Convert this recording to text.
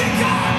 Chicago!